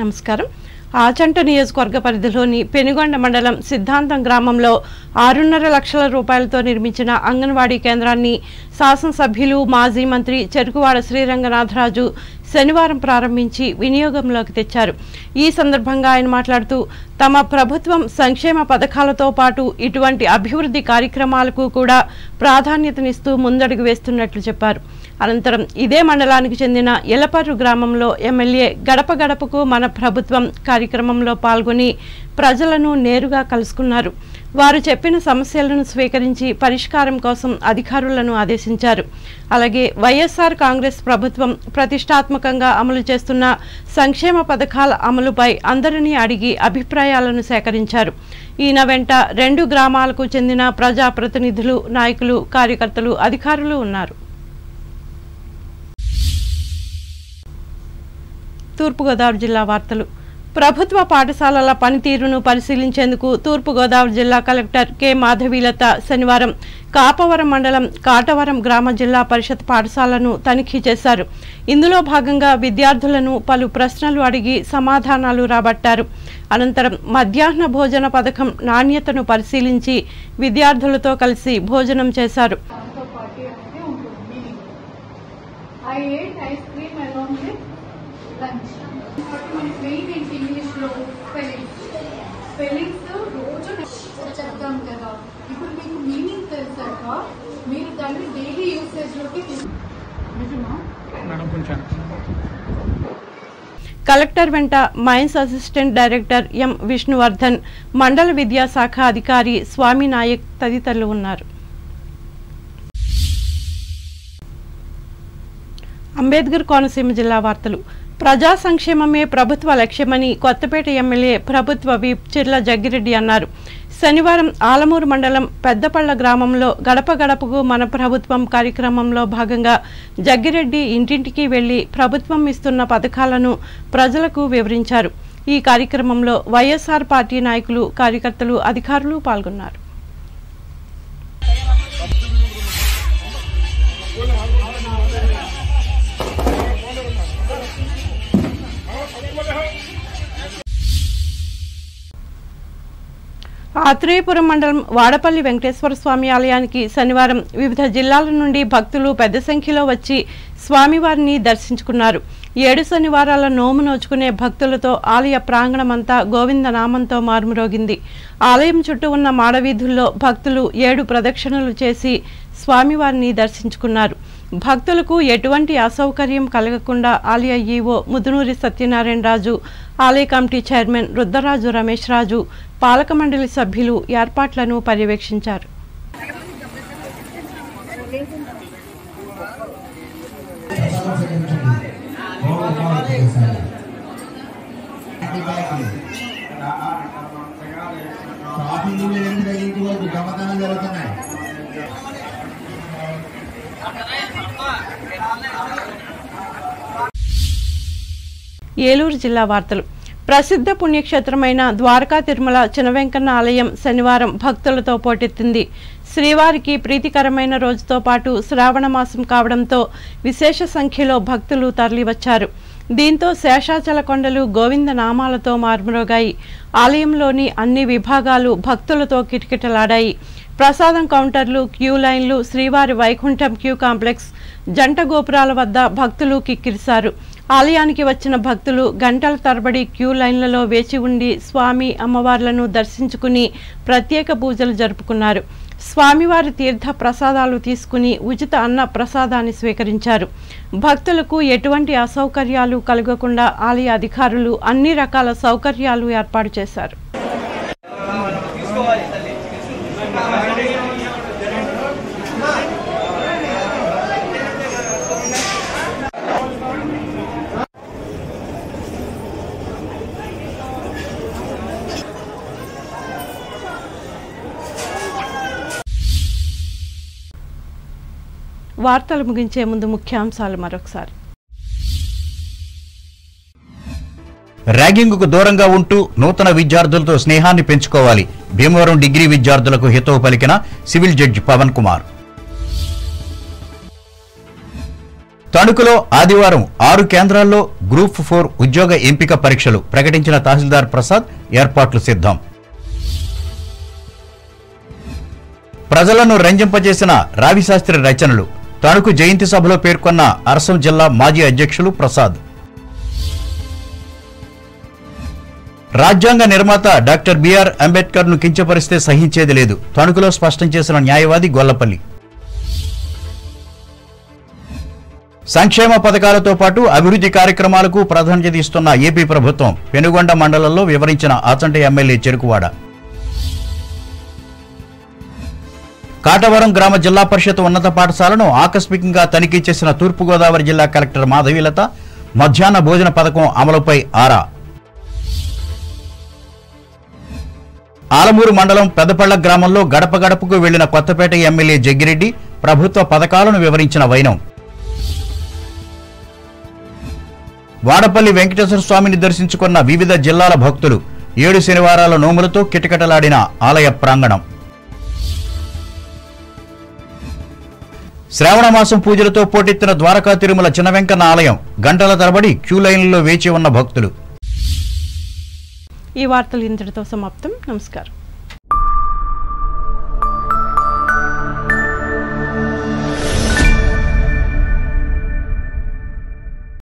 నమస్కారం. ఆచంట నియోజకవర్గ పరిధిలోని పెనుగొండ మండలం సిద్ధాంతం గ్రామంలో ఆరున్నర లక్షల రూపాయలతో నిర్మించిన అంగన్వాడీ కేంద్రాన్ని శాసనసభ్యులు మాజీ మంత్రి చెరుకువాడ శ్రీరంగనాథరాజు శనివారం ప్రారంభించి వినియోగంలోకి తెచ్చారు. ఈ సందర్భంగా ఆయన మాట్లాడుతూ తమ ప్రభుత్వం సంక్షేమ పథకాలతో పాటు ఇటువంటి అభివృద్ధి కార్యక్రమాలకు కూడా ప్రాధాన్యతనిస్తూ ముందడుగు వేస్తున్నట్లు చెప్పారు. అనంతరం ఇదే మండలానికి చెందిన ఎలపర్రు గ్రామంలో ఎమ్మెల్యే గడప గడపకు మన ప్రభుత్వం కార్యక్రమంలో పాల్గొని ప్రజలను నేరుగా కలుసుకున్నారు. వారు చెప్పిన సమస్యలను స్వీకరించి పరిష్కారం కోసం అధికారులను ఆదేశించారు. అలాగే వైఎస్ఆర్ కాంగ్రెస్ ప్రభుత్వం ప్రతిష్టాత్మకంగా అమలు చేస్తున్న సంక్షేమ పథకాల అమలుపై అందరినీ అడిగి అభిప్రాయాలను సేకరించారు. ఈయన వెంట రెండు గ్రామాలకు చెందిన ప్రజాప్రతినిధులు నాయకులు కార్యకర్తలు అధికారులు ఉన్నారు. తూర్పుగోదావరి జిల్లా వార్తలు. ప్రభుత్వ పాఠశాలల పనితీరును పరిశీలించేందుకు తూర్పుగోదావరి జిల్లా కలెక్టర్ కె. మాధవీలత శనివారం కాపవరం మండలం కాటవరం గ్రామ జిల్లా పరిషత్ పాఠశాలను తనిఖీ చేశారు. ఇందులో భాగంగా విద్యార్థులను పలు ప్రశ్నలు అడిగి సమాధానాలు రాబట్టారు. అనంతరం మధ్యాహ్న భోజన పథకం నాణ్యతను పరిశీలించి విద్యార్థులతో కలిసి భోజనం చేశారు. దాంతో పాటు అనేది మెయిన్ ఏంటి స్పెల్లింగ్స్ స్పెల్లింగ్స్ రోజు చెప్తాం కదా ఇప్పుడు మీకు మీనింగ్ తెలిసాక మీరు దాన్ని డైలీ నిజమా మేడం కొంచెం కలెక్టర్ వెంట mines assistant director M Vishnuvardhan మండల విద్యాశాఖ అధికారి స్వామి నాయక్ తదితరులు ఉన్నారు. అంబేద్కర్ కోనసీమ జిల్లా వార్తలు. ప్రజా సంక్షేమమే ప్రభుత్వ లక్ష్యమని కొత్తపేట ఎమ్మెల్యే ప్రభుత్వ విప్ చిర్ల జగ్గిరెడ్డి అన్నారు. శనివారం ఆలమూరు మండలం పెద్దపళ్ళ గ్రామంలో గడప గడపకు మన ప్రభుత్వం కార్యక్రమంలో భాగంగా జగ్గిరెడ్డి ఇంటింటికి వెళ్ళి ప్రభుత్వం ఇస్తున్న పథకాలను ప్రజలకు వివరించారు. ఈ కార్యక్రమంలో వైఎస్ఆర్ పార్టీ నాయకులు కార్యకర్తలు అధికారులు పాల్గొన్నారు. ఆత్రేయపురం మండలం వాడపల్లి వెంకటేశ్వర స్వామి ఆలయానికి శనివారం వివిధ జిల్లాల నుండి భక్తులు పెద్ద సంఖ్యలో వచ్చి స్వామివారిని దర్శించుకున్నారు. ఏడు శనివారాల నోము నోచుకునే భక్తులతో ఆలయ ప్రాంగణమంతా గోవింద నామంతో మారుమ్రోగింది. ఆలయం చుట్టూ ఉన్న మాడవీధుల్లో భక్తులు ఏడు ప్రదక్షిణలు చేసి స్వామివారిని దర్శించుకున్నారు. భక్తులకు ఎటువంటి అసౌకర్యం కలగకుండా ఆలయ ఈవో ముదునూరి సత్యనారాయణ రాజు ఆలయ కమిటీ చైర్మన్ రుద్రరాజు రమేష్ రాజు పాలక మండలి సభ్యులు ఏర్పాట్లను పర్యవేక్షించారు. షాపింగ్ దొంగతనం జరుగుతున్నాయి. ఏలూరు జిల్లా వార్తలు. ప్రసిద్ధ పుణ్యక్షేత్రమైన ద్వారకా తిరుమల చినవెంకన్న ఆలయం శనివారం భక్తులతో పోటెత్తింది. శ్రీవారికి ప్రీతికరమైన రోజుతో పాటు శ్రావణ మాసం కావడంతో విశేష సంఖ్యలో భక్తులు తరలివచ్చారు. దీంతో శేషాచల కొండలు గోవింద నామాలతో మార్మరోగాయి. ఆలయంలోని అన్ని విభాగాలు భక్తులతో కిటకిటలాడాయి. ప్రసాదం కౌంటర్లు క్యూ లైన్లు శ్రీవారి వైకుంఠం క్యూ కాంప్లెక్స్ జంట గోపురాల వద్ద భక్తులు కిక్కిరిశారు. ఆలయానికి వచ్చిన భక్తులు గంటల తరబడి క్యూ లైన్లలో వేచి ఉండి స్వామి అమ్మవార్లను దర్శించుకుని ప్రత్యేక పూజలు జరుపుకున్నారు. స్వామివారి తీర్థ ప్రసాదాలు తీసుకుని ఉచిత అన్న ప్రసాదాన్ని స్వీకరించారు. భక్తులకు ఎటువంటి అసౌకర్యాలు కలగకుండా ఆలయ అధికారులు అన్ని రకాల సౌకర్యాలు ఏర్పాటు చేశారు. వార్తలు ముగించే ముందు ముఖ్యాంశాలు మరొకసారి. ర్యాగింగ్కు దూరంగా ఉంటూ నూతన విద్యార్థులతో స్నేహాన్ని పెంచుకోవాలి. భీమవరం డిగ్రీ విద్యార్థులకు హితవు పలికిన సివిల్ జడ్జి పవన్ కుమార్. తణుకులో ఆదివారం ఆరు కేంద్రాల్లో గ్రూప్ ఫోర్ ఉద్యోగ ఎంపిక పరీక్షలు ప్రకటించిన తహసీల్దార్ ప్రసాద్ ఏర్పాట్లు సిద్ధం. ప్రజలను రంజింపజేసిన రావిశాస్త్రి రచనలు. తణుకు జయంతి సభలో పేర్కొన్న అరసం జిల్లా మాజీ అధ్యక్షులు ప్రసాద్. రాజ్యాంగ నిర్మాత డాక్టర్ బిఆర్ అంబేద్కర్ను కించపరిస్తే సహించేది లేదు. తణుకులో స్పష్టం చేసిన న్యాయవాది గొల్లపల్లి. సంక్షేమ పథకాలతో పాటు అభివృద్ధి కార్యక్రమాలకు ప్రాధాన్యత ఇస్తున్న ఏపీ ప్రభుత్వం పెనుగొండ మండలంలో వివరించిన ఆచంట ఎమ్మెల్యే చెరుకువాడ. కాటవరం గ్రామ జిల్లా పరిషత్ ఉన్నత పాఠశాలను ఆకస్మికంగా తనిఖీ చేసిన తూర్పుగోదావరి జిల్లా కలెక్టర్ మాధవీలత మధ్యాహ్న భోజన పథకం అమలుపై ఆరా. ఆలమూరు మండలం పెద్దపళ్ళ గ్రామంలో గడప గడపకు వెళ్ళిన కొత్తపేట ఎమ్మెల్యే జగ్గిరెడ్డి ప్రభుత్వ పథకాలను వివరించిన వైనం. వాడపల్లి వెంకటేశ్వర స్వామిని దర్శించుకున్న వివిధ జిల్లాల భక్తులు ఏడు శనివారాల నోములతో కిటకిటలాడిన ఆలయ ప్రాంగణం. శ్రావణ మాసం పూజలతో పోటెత్తిన ద్వారకా తిరుమల చిన్నవెంకన్న ఆలయం గంటల తరబడి క్యూ లైన్లలో వేచి ఉన్న భక్తులు. ఈ వార్తలు ఇంతటితో సమాప్తం. నమస్కారం.